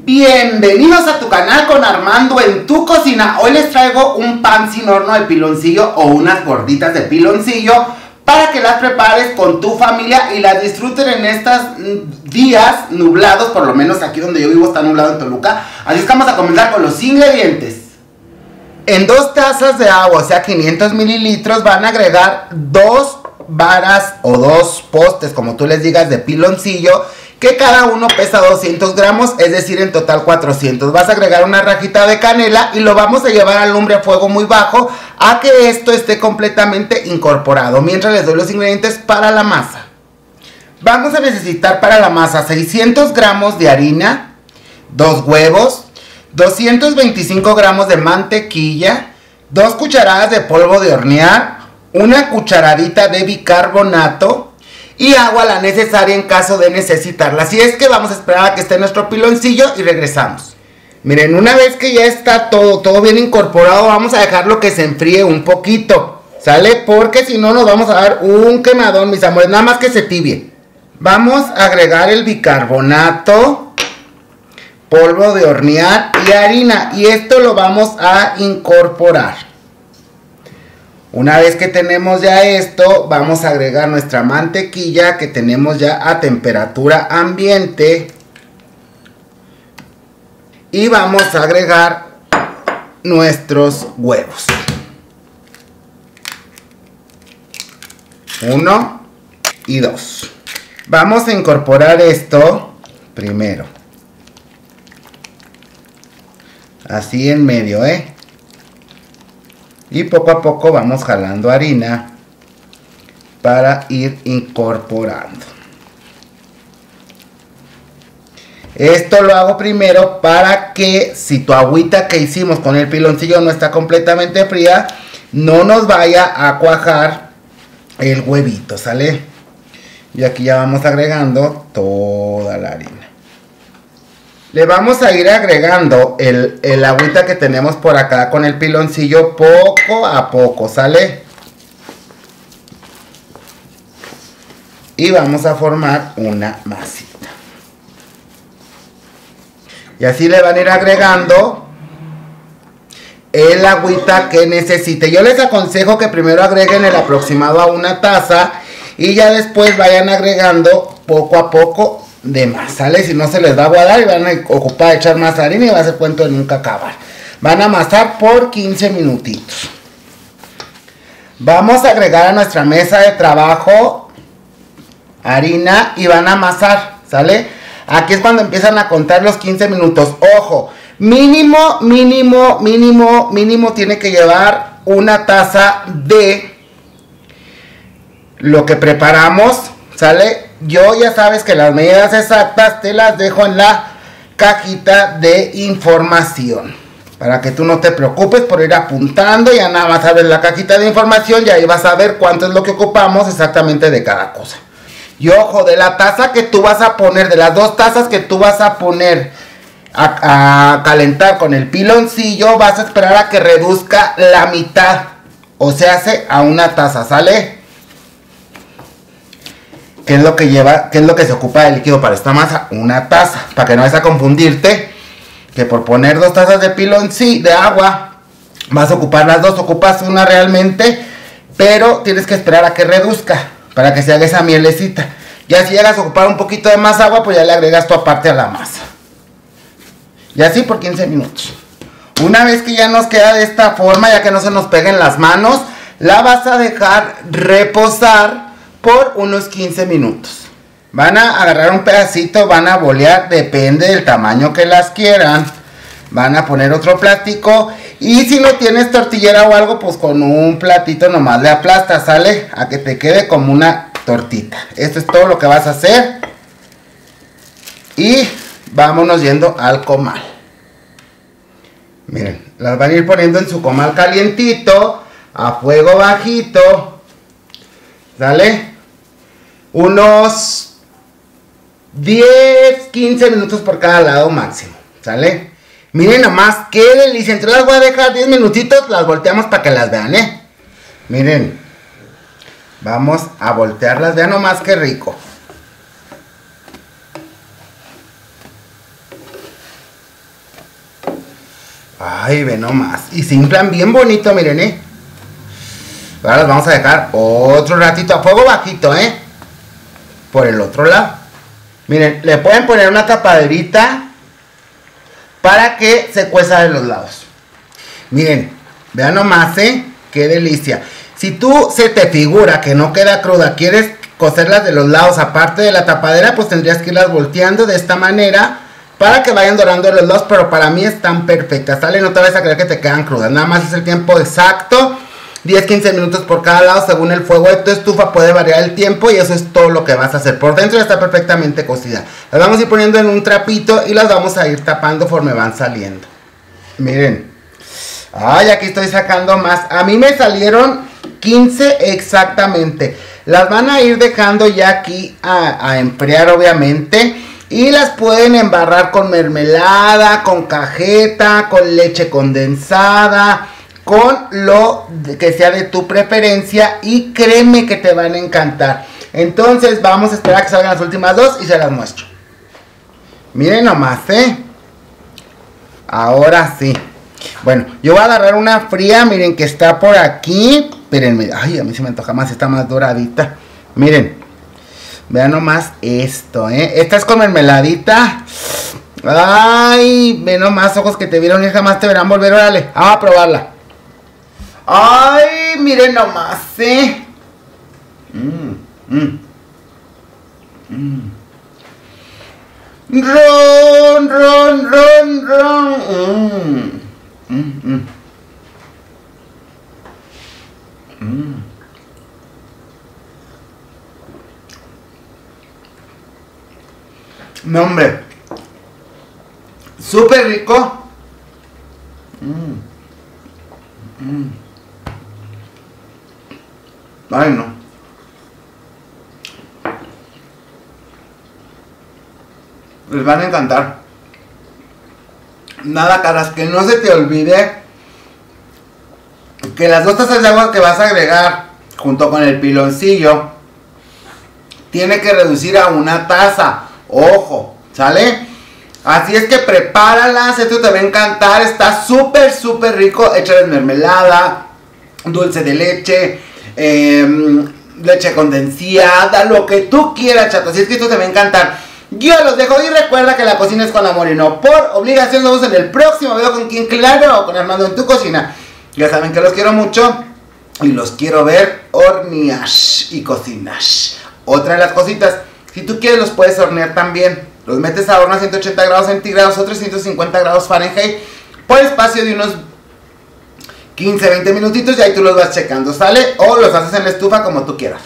Bienvenidos a tu canal con Armando en tu cocina. Hoy les traigo un pan sin horno de piloncillo o unas gorditas de piloncillo para que las prepares con tu familia y las disfruten en estos días nublados, por lo menos aquí donde yo vivo está nublado en Toluca. Así es que vamos a comenzar con los ingredientes. En dos tazas de agua, o sea 500 mililitros, van a agregar dos varas o dos postes, como tú les digas, de piloncillo que cada uno pesa 200 gramos, es decir, en total 400. Vas a agregar una rajita de canela y lo vamos a llevar al lumbre a fuego muy bajo a que esto esté completamente incorporado. Mientras les doy los ingredientes para la masa. Vamos a necesitar para la masa 600 gramos de harina, 2 huevos, 225 gramos de mantequilla, 2 cucharadas de polvo de hornear, una cucharadita de bicarbonato, y agua la necesaria en caso de necesitarla. Así es que vamos a esperar a que esté nuestro piloncillo y regresamos. Miren, una vez que ya está todo, todo bien incorporado, vamos a dejarlo que se enfríe un poquito. ¿Sale? Porque si no nos vamos a dar un quemadón, mis amores. Nada más que se tibie. Vamos a agregar el bicarbonato, polvo de hornear y harina. Y esto lo vamos a incorporar. Una vez que tenemos ya esto, vamos a agregar nuestra mantequilla que tenemos ya a temperatura ambiente. Y vamos a agregar nuestros huevos. Uno y dos. Vamos a incorporar esto primero. Así en medio, ¿eh? Y poco a poco vamos jalando harina para ir incorporando. Esto lo hago primero para que si tu agüita que hicimos con el piloncillo no está completamente fría, no nos vaya a cuajar el huevito, ¿sale? Y aquí ya vamos agregando toda la harina. Le vamos a ir agregando el, el agüita que tenemos por acá con el piloncillo poco a poco, ¿sale? Y vamos a formar una masita. Y así le van a ir agregando el agüita que necesite. Yo les aconsejo que primero agreguen el aproximado a una taza y ya después vayan agregando poco a poco de más, ¿sale? Si no se les va a aguadar y van a ocupar echar más harina y va a ser cuento de nunca acabar. Van a amasar por 15 minutitos. Vamos a agregar a nuestra mesa de trabajo harina y van a amasar, ¿sale? Aquí es cuando empiezan a contar los 15 minutos. Ojo, mínimo, mínimo, mínimo, mínimo tiene que llevar una taza de lo que preparamos, ¿sale? Yo ya sabes que las medidas exactas te las dejo en la cajita de información. Para que tú no te preocupes por ir apuntando, ya nada más ver la cajita de información y ahí vas a ver cuánto es lo que ocupamos exactamente de cada cosa. Y ojo, de la taza que tú vas a poner, de las dos tazas que tú vas a poner a, calentar con el piloncillo, vas a esperar a que reduzca la mitad. O se hace a una taza, ¿sale? ¿Qué es lo que lleva, qué es lo que se ocupa de líquido para esta masa? Una taza, para que no vayas a confundirte que por poner dos tazas de pilón, sí, de agua, vas a ocupar las dos, ocupas una realmente, pero tienes que esperar a que reduzca para que se haga esa mielecita. Ya si llegas a ocupar un poquito de más agua, pues ya le agregas tu aparte a la masa. Y así por 15 minutos. Una vez que ya nos queda de esta forma, ya que no se nos peguen las manos, la vas a dejar reposar por unos 15 minutos. Van a agarrar un pedacito, van a bolear, depende del tamaño que las quieran. Van a poner otro plástico. Y si no tienes tortillera o algo, pues con un platito nomás le aplastas, ¿sale? A que te quede como una tortita. Esto es todo lo que vas a hacer. Y vámonos yendo al comal. Miren, las van a ir poniendo en su comal calientito, a fuego bajito. ¿Sale? Unos 10, 15 minutos por cada lado máximo. ¿Sale? Miren nomás, qué delicia. Entre las voy a dejar 10 minutitos, las volteamos para que las vean, ¿eh? Miren. Vamos a voltearlas. Vean nomás qué rico. Ay, ve nomás. Y se inflan bien bonito, miren, ¿eh? Ahora los vamos a dejar otro ratito a fuego bajito, ¿eh? Por el otro lado. Miren, le pueden poner una tapaderita para que se cueza de los lados. Miren, vean nomás, ¿eh? Qué delicia. Si tú se te figura que no queda cruda, quieres cocerlas de los lados aparte de la tapadera, pues tendrías que irlas volteando de esta manera para que vayan dorando los lados, pero para mí están perfectas, ¿sale? No te vayas a creer que te quedan crudas, nada más es el tiempo exacto, 10-15 minutos por cada lado, según el fuego de tu estufa puede variar el tiempo y eso es todo lo que vas a hacer. Por dentro ya está perfectamente cocida. Las vamos a ir poniendo en un trapito y las vamos a ir tapando conforme van saliendo. Miren. Ay, aquí estoy sacando más. A mí me salieron 15 exactamente. Las van a ir dejando ya aquí a, a enfriar obviamente. Y las pueden embarrar con mermelada, con cajeta, con leche condensada, con lo que sea de tu preferencia y créeme que te van a encantar. Entonces vamos a esperar a que salgan las últimas dos y se las muestro. Miren nomás, ¿eh? Ahora sí. Bueno, yo voy a agarrar una fría, miren que está por aquí. Espérenme, ay, a mí se me antoja más, está más doradita. Miren, Vean nomás esto, ¿eh? Esta es con mermeladita. Ay, ve nomás ojos que te vieron y jamás te verán volver. Órale, vamos a probarla. Ay, miren nomás, ¿eh? Mmm, mmm. Mmm. Ron, ron, ron, ron. Mmm, mmm. Mmm. No, hombre. Súper rico. Mm. Mm. Ay, no. Les van a encantar. Nada, caras, que no se te olvide que las dos tazas de agua que vas a agregar junto con el piloncillo tiene que reducir a una taza. Ojo, ¿sale? Así es que prepáralas, esto te va a encantar, está súper, súper rico. Échale mermelada, dulce de leche, em, leche condensada, lo que tú quieras, chato. Así es que esto te va a encantar. Yo los dejo y recuerda que la cocina es con amor y no por obligación. Nos vemos en el próximo video con quien claro, con Armando en tu cocina. Ya saben que los quiero mucho y los quiero ver hornear y cocinar. Otra de las cositas si tú quieres los puedes hornear también. Los metes a horno a 180 grados centígrados o 350 grados Fahrenheit por espacio de unos 15, 20 minutitos y ahí tú los vas checando, ¿sale? O los haces en la estufa como tú quieras.